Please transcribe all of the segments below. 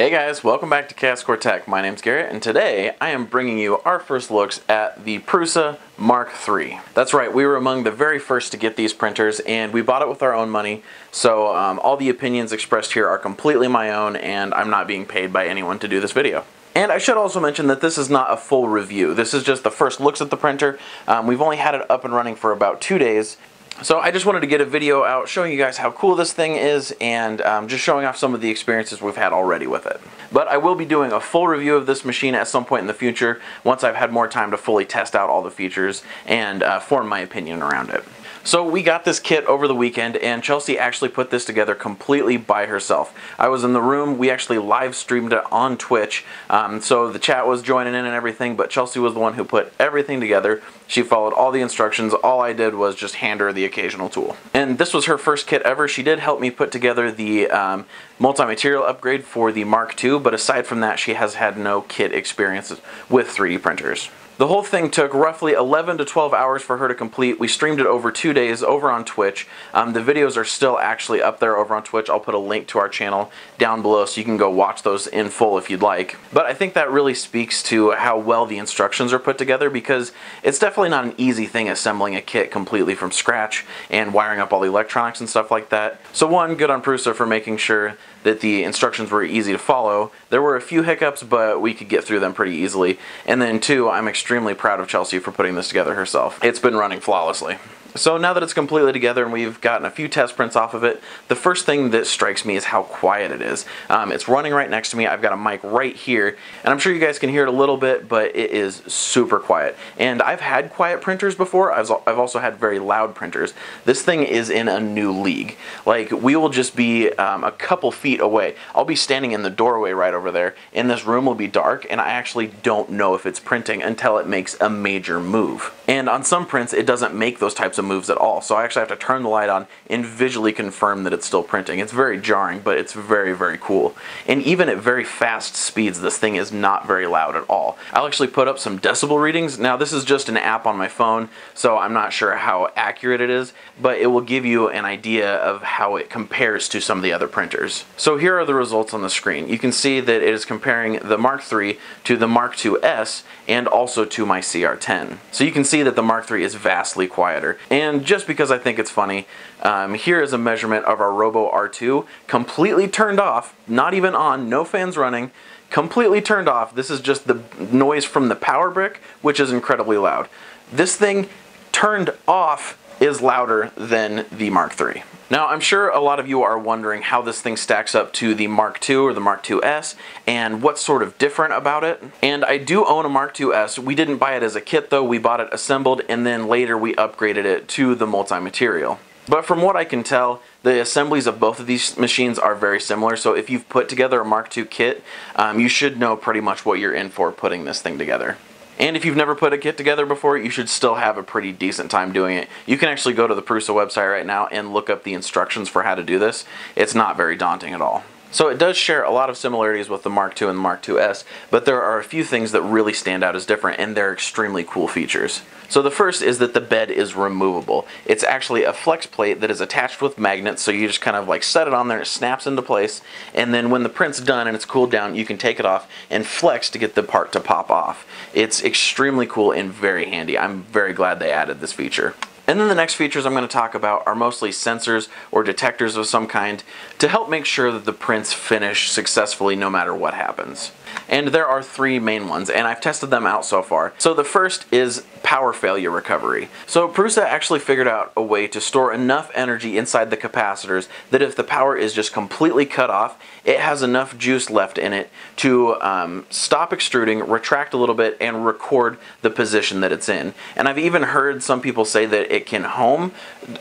Hey guys, welcome back to Chaos Core Tech. My name's Garrett, and today I am bringing you our first looks at the Prusa Mark III. That's right, we were among the very first to get these printers, and we bought it with our own money, so um, all the opinions expressed here are completely my own, and I'm not being paid by anyone to do this video. And I should also mention that this is not a full review. This is just the first looks at the printer. Um, we've only had it up and running for about two days, so I just wanted to get a video out showing you guys how cool this thing is and um, just showing off some of the experiences we've had already with it. But I will be doing a full review of this machine at some point in the future once I've had more time to fully test out all the features and uh, form my opinion around it. So we got this kit over the weekend and Chelsey actually put this together completely by herself. I was in the room, we actually live streamed it on Twitch, um, so the chat was joining in and everything, but Chelsey was the one who put everything together. She followed all the instructions, all I did was just hand her the occasional tool. And this was her first kit ever. She did help me put together the um, multi-material upgrade for the Mark II, but aside from that she has had no kit experiences with 3D printers. The whole thing took roughly 11 to 12 hours for her to complete. We streamed it over two days over on Twitch. Um, the videos are still actually up there over on Twitch. I'll put a link to our channel down below so you can go watch those in full if you'd like. But I think that really speaks to how well the instructions are put together because it's definitely not an easy thing assembling a kit completely from scratch and wiring up all the electronics and stuff like that. So one, good on Prusa for making sure that the instructions were easy to follow. There were a few hiccups, but we could get through them pretty easily. And then two, I'm extremely proud of Chelsey for putting this together herself. It's been running flawlessly. So now that it's completely together and we've gotten a few test prints off of it, the first thing that strikes me is how quiet it is. Um, it's running right next to me, I've got a mic right here, and I'm sure you guys can hear it a little bit, but it is super quiet. And I've had quiet printers before, I've, I've also had very loud printers. This thing is in a new league. Like, we will just be um, a couple feet away. I'll be standing in the doorway right over there, and this room will be dark, and I actually don't know if it's printing until it makes a major move. And on some prints, it doesn't make those types of moves at all. So I actually have to turn the light on and visually confirm that it's still printing. It's very jarring, but it's very, very cool. And even at very fast speeds, this thing is not very loud at all. I'll actually put up some decibel readings. Now this is just an app on my phone, so I'm not sure how accurate it is, but it will give you an idea of how it compares to some of the other printers. So here are the results on the screen. You can see that it is comparing the Mark III to the Mark II-S and also to my CR10. So you can see that the Mark III is vastly quieter. And just because I think it's funny, um, here is a measurement of our Robo R2, completely turned off, not even on, no fans running, completely turned off. This is just the noise from the power brick, which is incredibly loud. This thing turned off is louder than the Mark III. Now, I'm sure a lot of you are wondering how this thing stacks up to the Mark II or the Mark II-S and what's sort of different about it. And I do own a Mark II-S. We didn't buy it as a kit though, we bought it assembled and then later we upgraded it to the multi-material. But from what I can tell, the assemblies of both of these machines are very similar, so if you've put together a Mark II kit, um, you should know pretty much what you're in for putting this thing together. And if you've never put a kit together before, you should still have a pretty decent time doing it. You can actually go to the Prusa website right now and look up the instructions for how to do this. It's not very daunting at all. So it does share a lot of similarities with the Mark II and the Mark II-S, but there are a few things that really stand out as different and they're extremely cool features. So the first is that the bed is removable. It's actually a flex plate that is attached with magnets, so you just kind of like set it on there, it snaps into place, and then when the print's done and it's cooled down, you can take it off and flex to get the part to pop off. It's extremely cool and very handy. I'm very glad they added this feature. And then the next features I'm going to talk about are mostly sensors or detectors of some kind to help make sure that the prints finish successfully no matter what happens. And there are three main ones, and I've tested them out so far. So the first is power failure recovery. So Prusa actually figured out a way to store enough energy inside the capacitors that if the power is just completely cut off, it has enough juice left in it to um, stop extruding, retract a little bit, and record the position that it's in. And I've even heard some people say that it can home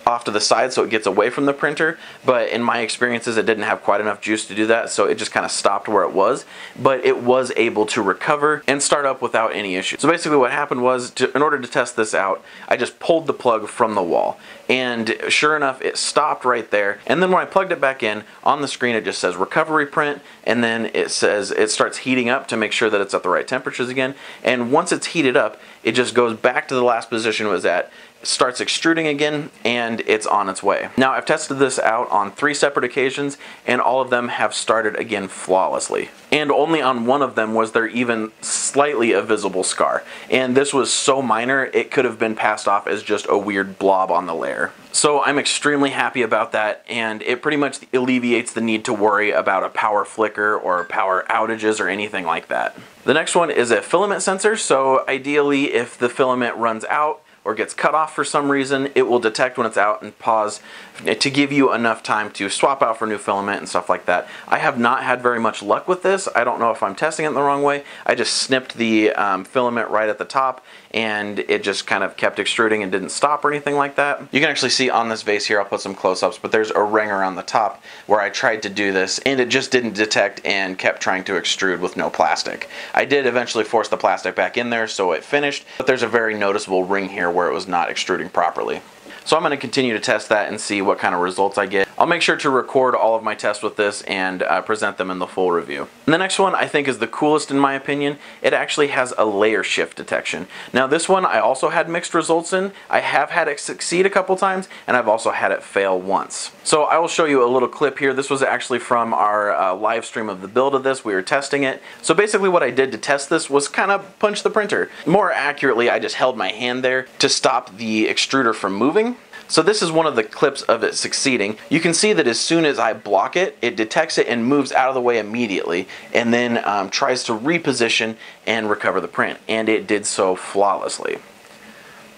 off to the side so it gets away from the printer, but in my experiences it didn't have quite enough juice to do that, so it just kind of stopped where it was. But it was able to recover and start up without any issue. So basically what happened was, to, in order to test this out, I just pulled the plug from the wall. And sure enough, it stopped right there. And then when I plugged it back in, on the screen it just says recovery print, and then it says it starts heating up to make sure that it's at the right temperatures again. And once it's heated up, it just goes back to the last position it was at starts extruding again and it's on its way. Now I've tested this out on three separate occasions and all of them have started again flawlessly. And only on one of them was there even slightly a visible scar. And this was so minor it could have been passed off as just a weird blob on the layer. So I'm extremely happy about that and it pretty much alleviates the need to worry about a power flicker or power outages or anything like that. The next one is a filament sensor. So ideally if the filament runs out, or gets cut off for some reason, it will detect when it's out and pause to give you enough time to swap out for new filament and stuff like that. I have not had very much luck with this. I don't know if I'm testing it the wrong way. I just snipped the um, filament right at the top and it just kind of kept extruding and didn't stop or anything like that. You can actually see on this vase here, I'll put some close-ups, but there's a ring around the top where I tried to do this and it just didn't detect and kept trying to extrude with no plastic. I did eventually force the plastic back in there so it finished, but there's a very noticeable ring here where it was not extruding properly. So I'm going to continue to test that and see what kind of results I get. I'll make sure to record all of my tests with this and uh, present them in the full review. And the next one I think is the coolest in my opinion. It actually has a layer shift detection. Now this one I also had mixed results in. I have had it succeed a couple times and I've also had it fail once. So I will show you a little clip here. This was actually from our uh, live stream of the build of this. We were testing it. So basically what I did to test this was kind of punch the printer. More accurately, I just held my hand there to stop the extruder from moving so this is one of the clips of it succeeding. You can see that as soon as I block it, it detects it and moves out of the way immediately and then um, tries to reposition and recover the print. And it did so flawlessly.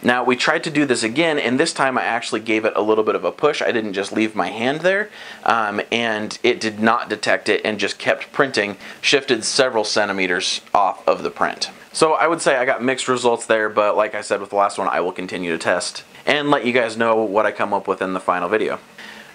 Now we tried to do this again and this time I actually gave it a little bit of a push. I didn't just leave my hand there um, and it did not detect it and just kept printing, shifted several centimeters off of the print. So I would say I got mixed results there, but like I said with the last one, I will continue to test and let you guys know what I come up with in the final video.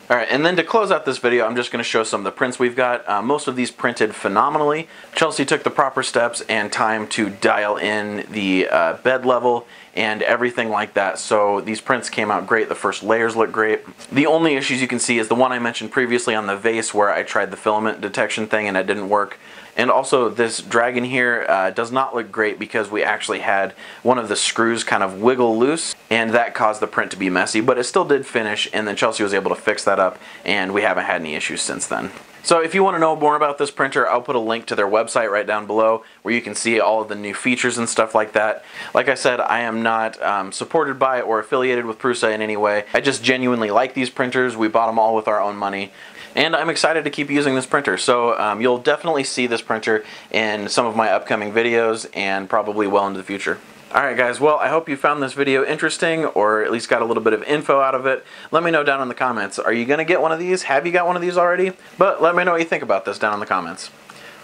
Alright, and then to close out this video, I'm just going to show some of the prints we've got. Uh, most of these printed phenomenally. Chelsey took the proper steps and time to dial in the uh, bed level and everything like that. So these prints came out great. The first layers look great. The only issues you can see is the one I mentioned previously on the vase where I tried the filament detection thing and it didn't work. And also this dragon here uh, does not look great because we actually had one of the screws kind of wiggle loose and that caused the print to be messy, but it still did finish and then Chelsey was able to fix that up and we haven't had any issues since then. So if you want to know more about this printer, I'll put a link to their website right down below where you can see all of the new features and stuff like that. Like I said, I am not um, supported by or affiliated with Prusa in any way. I just genuinely like these printers. We bought them all with our own money and I'm excited to keep using this printer. So um, you'll definitely see this printer in some of my upcoming videos and probably well into the future. Alright guys, well I hope you found this video interesting or at least got a little bit of info out of it. Let me know down in the comments. Are you going to get one of these? Have you got one of these already? But let me know what you think about this down in the comments.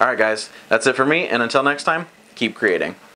Alright guys, that's it for me and until next time, keep creating.